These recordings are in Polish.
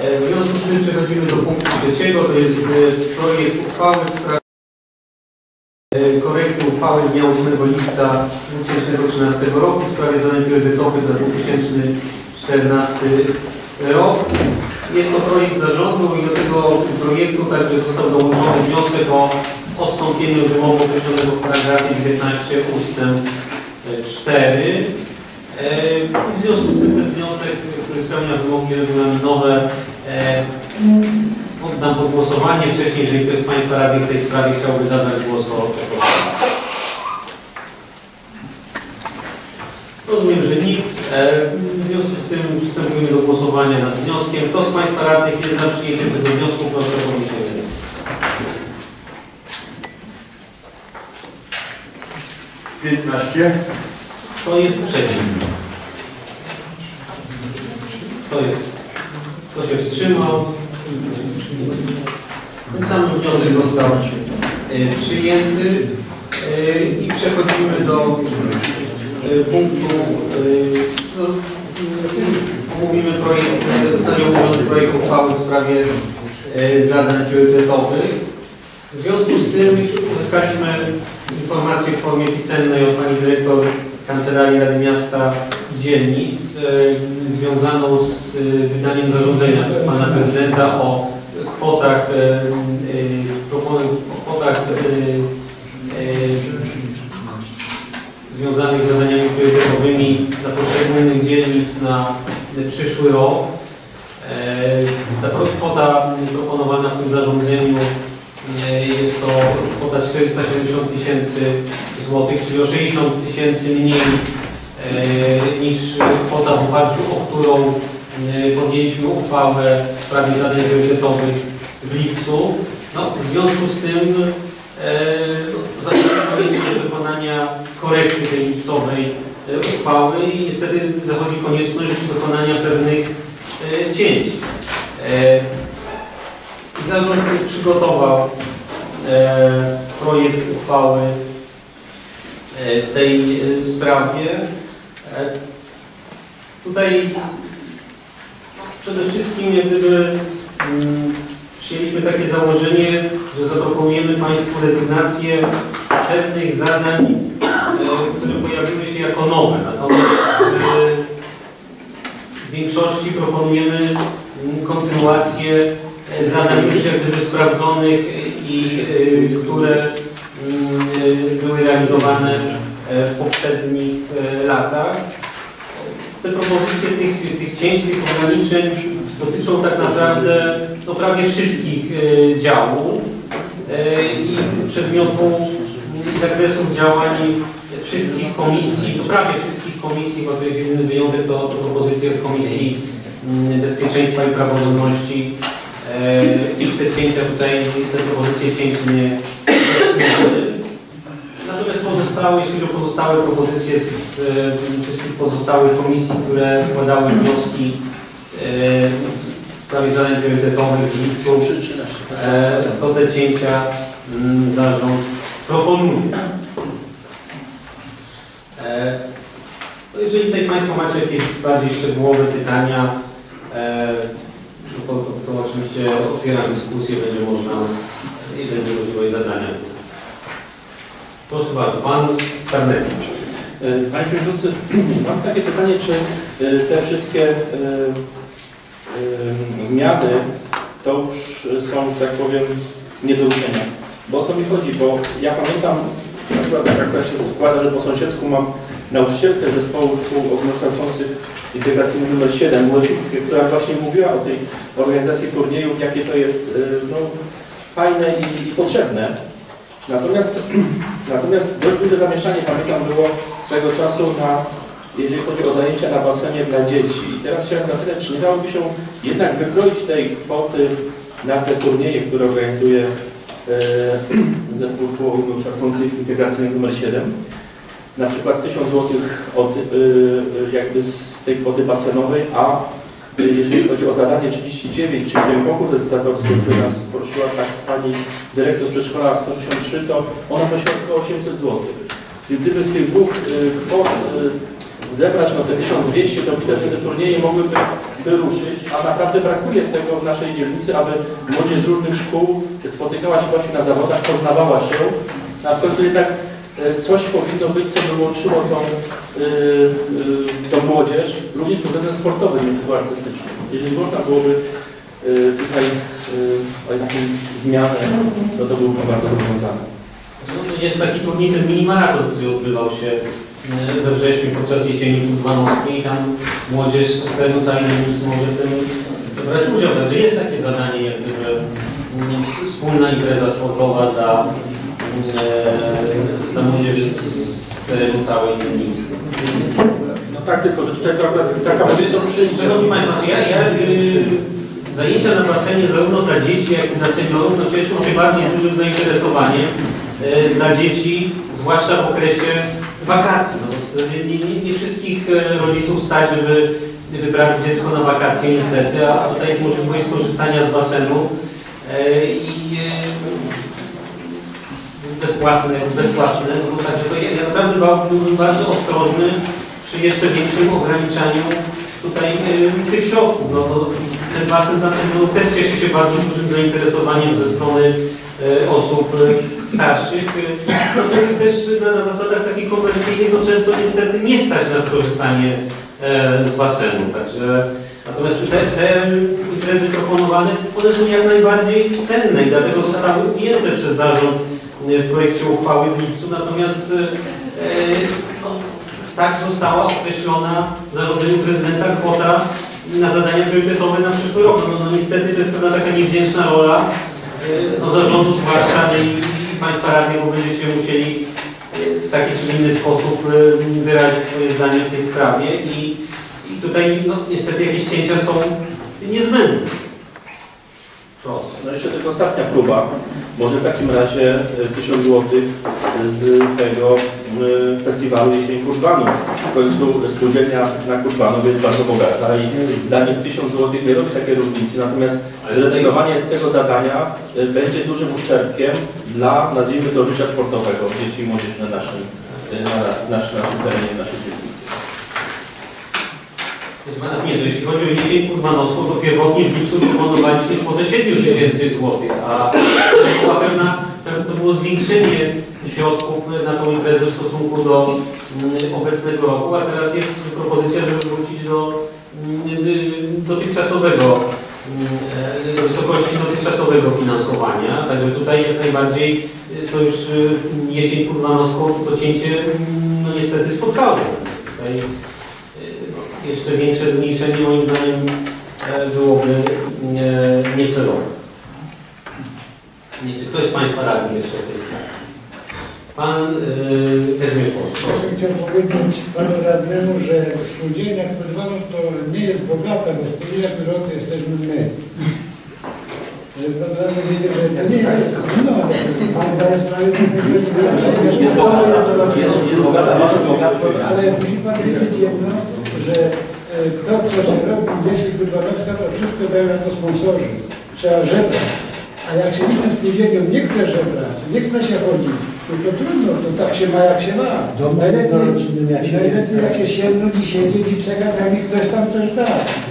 E, W związku z tym przechodzimy do punktu trzeciego, to jest e, projekt uchwały w sprawie e, korekty uchwały z dnia 8 lipca 2013 roku w sprawie zadań priorytetowych na 2014 rok. Jest to projekt zarządu i do tego projektu także został dołączony wniosek o odstąpienie od wymogu określonego w paragrafie 19 ustęp 4. E, W związku z tym ten wniosek, który spełnia wymogi regulaminowe, e, oddam pod głosowanie. Wcześniej, jeżeli ktoś z Państwa radnych w tej sprawie chciałby zabrać głos, to proszę. Rozumiem, że nikt. E, W związku z tym przystępujemy do głosowania nad wnioskiem. Kto z Państwa radnych jest za przyjęciem tego wniosku, proszę o podniesienie. Piętnaście. Kto jest przeciw? Kto jest? Się wstrzymał? Tym samym wniosek został e, przyjęty E, i przechodzimy do e, punktu no, omówimy projekt, zostanie omówiony projekt uchwały w sprawie zadań priorytetowych. W związku z tym uzyskaliśmy informację w formie pisemnej od Pani Dyrektor Kancelarii Rady Miasta Dzielnic e, związaną z e, wydaniem zarządzenia przez Pana Prezydenta o kwotach, e, o kwotach związanych z zadaniami priorytetowymi dla poszczególnych dzielnic na przyszły rok. Ta kwota proponowana w tym zarządzeniu jest to kwota 470 tysięcy złotych, czyli o 60 tysięcy mniej niż kwota w oparciu o którą e, podjęliśmy uchwałę w sprawie zadań priorytetowych w lipcu. No, w związku z tym e, zaczęliśmy wykonania korekty tej lipcowej e, uchwały i niestety zachodzi konieczność dokonania pewnych e, cięć. E, Zarząd przygotował e, projekt uchwały e, w tej e, sprawie. E, Tutaj przede wszystkim jak gdyby mm, przyjęliśmy takie założenie, że zaproponujemy Państwu rezygnację z pewnych zadań, e, które pojawiły się jako nowe. Natomiast e, w większości proponujemy mm, kontynuację zadań już jak gdyby sprawdzonych i które mm, były realizowane w poprzednich e, latach. Te propozycje tych, tych cięć, tych ograniczeń dotyczą tak naprawdę no, prawie wszystkich e, działów e, i przedmiotu zakresów działań wszystkich komisji, no, prawie wszystkich komisji, bo to jest jedyny wyjątek, to, to propozycja z Komisji mm, Bezpieczeństwa i Praworządności e, i te cięcia tutaj, te propozycje cięć nie nie- pozostałe, jeśli chodzi o pozostałe propozycje z e, wszystkich pozostałych komisji, które składały wnioski e, w sprawie zadań priorytetowych w lipcu, e, to te cięcia mm, zarząd proponuje. No jeżeli tutaj Państwo macie jakieś bardziej szczegółowe pytania, no to, to, to oczywiście otwieram dyskusję, będzie można i będzie możliwość zadania. Proszę bardzo, Pan Sarnecki. E, Panie Przewodniczący, mam takie pytanie, czy e, te wszystkie e, zmiany to już są, że tak powiem, niedorzucenia. Bo o co mi chodzi? Bo ja pamiętam, akurat tak się składa, że po sąsiedzku mam nauczycielkę zespołu szkół ogólnokształcących integracyjnych numer 7, Młodystkę, która właśnie mówiła o tej organizacji turniejów, jakie to jest no, fajne i, i potrzebne. Natomiast, natomiast dość duże zamieszanie, pamiętam, było swego czasu na, jeżeli chodzi o zajęcia na basenie dla dzieci. I teraz chciałem zapytać, czy nie dałoby się jednak wykroić tej kwoty na te turnieje, które organizuje e, Zespół Szkół Ogólnokształcących Integracyjnych nr 7. Na przykład 1000 zł od, e, jakby z tej kwoty basenowej, a e, jeżeli chodzi o zadanie 39, czyli ten konkurs recytatorski, który nas prosiła tak pani dyrektor przedszkola 163, to ona tylko 800 zł. Czyli gdyby z tych dwóch y, kwot y, zebrać no te 1200, to myślę, że te turnieje mogłyby wyruszyć, a naprawdę brakuje tego w naszej dzielnicy, aby młodzież z różnych szkół spotykała się właśnie na zawodach, poznawała się. Na w końcu jednak e, coś powinno być, co by łączyło tą, e, tą młodzież, również pod względem sportowym, nie tylko artystycznym. Jeżeli można byłoby tutaj e, o takiej zmianie, to to byłoby bardzo rozwiązane. Jest taki turniej, ten minimaraton, który odbywał się e, we wrześniu podczas jesieni Dwanowskiej i tam młodzież z terenu całej dzielnicy może w tym brać udział. Także jest takie zadanie, jak gdyby mm, wspólna impreza sportowa dla, e, dla młodzieży z terenu całej dzielnicy. No tak, tylko że tutaj to akurat taka Znaczy, to, Szanowni Państwo, znaczy ja, ja y, zajęcia na basenie zarówno dla dzieci, jak i dla seniorów no, cieszą się bardzo dużym zainteresowaniem y, dla dzieci, zwłaszcza w okresie wakacji. No, nie, nie, nie, wszystkich e, rodziców stać, żeby wybrać dziecko na wakacje niestety, a tutaj jest możliwość skorzystania z basenu e, i e, bezpłatne, bezpłatne. No, także to ja, ja naprawdę byłbym bardzo ostrożny przy jeszcze większym ograniczaniu tutaj y, tych środków. No, bo ten basen seniorów też cieszy się bardzo dużym zainteresowaniem ze strony y, osób y, starszych. No to też na, na zasadach takich komercyjnych no, często niestety nie stać na skorzystanie e, z basenu. Także Natomiast te, te imprezy proponowane, one są jak najbardziej cenne i dlatego zostały ujęte przez zarząd w projekcie uchwały w lipcu. Natomiast no, tak została określona zarządzeniu prezydenta kwota na zadania priorytetowe na przyszły rok. No, no niestety to jest pewna taka niewdzięczna rola y, no, zarządu zwłaszcza i, i Państwa radnych, bo będziecie musieli y, w taki czy inny sposób y, wyrazić swoje zdanie w tej sprawie i, i tutaj no, niestety jakieś cięcia są niezbędne. Proste. No jeszcze tylko ostatnia próba. Może w takim razie e, 1000 zł z tego e, festiwalu Jesień Kurzbanów. W końcu spółdzielnia na Kurzbanów jest bardzo bogata i dla nich 1000 zł nie robi takiej różnicy. Natomiast zrezygnowanie z tego zadania e, będzie dużym uszczerbkiem dla, nazwijmy to, życia sportowego dzieci i młodzieży na naszym, e, na, na, naszym, terenie, naszej. Nie, to jeśli chodzi o jesień kurmanowską, to pierwotnie w lipcu proponowaliśmy kwotę 7 tysięcy złotych, a to, pewna, to było zwiększenie środków na tą imprezę w stosunku do mm, obecnego roku, a teraz jest propozycja, żeby wrócić do mm, dotychczasowego, mm, do wysokości dotychczasowego finansowania. Także tutaj jak najbardziej y, to już y, jesień kurmanowską to cięcie no niestety spotkało. Tutaj, jeszcze większe zmniejszenie moim zdaniem e, byłoby e, niecelowe. Nie, czy ktoś z Państwa radny jeszcze w tej sprawie? Pan yy, też mnie Ja bym chciał powiedzieć panu radnemu, że spółdzielnia Kurwanów to nie jest bogata, bo spółdzielnia Kurwanów to jesteśmy my. Pan radny wiedział, że to nie jest. No, pan daje sprawę, że Jest bogata, jest, jest bogata, masz bogactwo. Ale musi pan wiedzieć jedno, że e, to, co się robi, jeśli Kurwanowska, to wszystko dają na to sponsorzy. Trzeba żebrać. A jak się innym spółdzielniom nie chce żebrać, nie chce się chodzić, to, to trudno, to tak się ma jak się ma. jednorodzinnym jak się najlepiej jak się siednąć i siedzieć i czekać, jak mi ktoś tam coś da.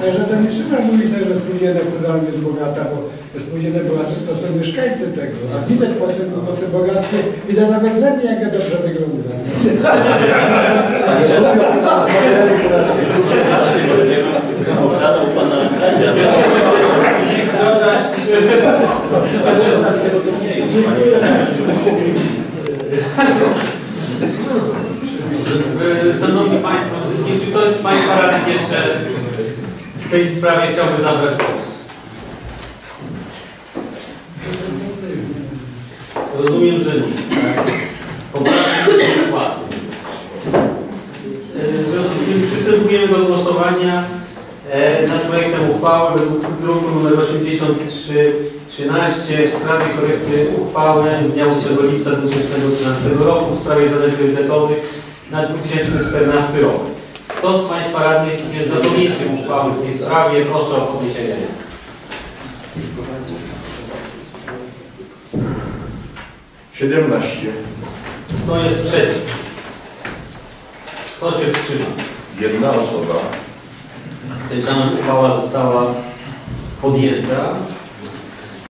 Także to nie trzeba mówić, że spółdzielnia która jest bogata, bo spółdzielne bogate to są mieszkańcy tego. A widać po tym, po tym bogactwie, widać nawet ze mnie, jak ja dobrze wygląda. Okradał pana Kazia. Yy, Szanowni Państwo, nie, czy ktoś z Państwa radnych jeszcze w tej sprawie chciałby zabrać głos? Rozumiem, że nie. tak? Poprawki dokładnie. W związku z tym przystępujemy do głosowania e, nad projektem uchwały według druku nr 8313 w sprawie korekty uchwały z dnia 8 lipca 2013 roku w sprawie zadań priorytetowych na 2014 rok. Kto z Państwa radnych jest za podjęciem uchwały w tej sprawie? Proszę o podniesienie ręki. Siedemnaście. Kto jest przeciw? Kto się wstrzymał? Jedna osoba. tym samym uchwała została podjęta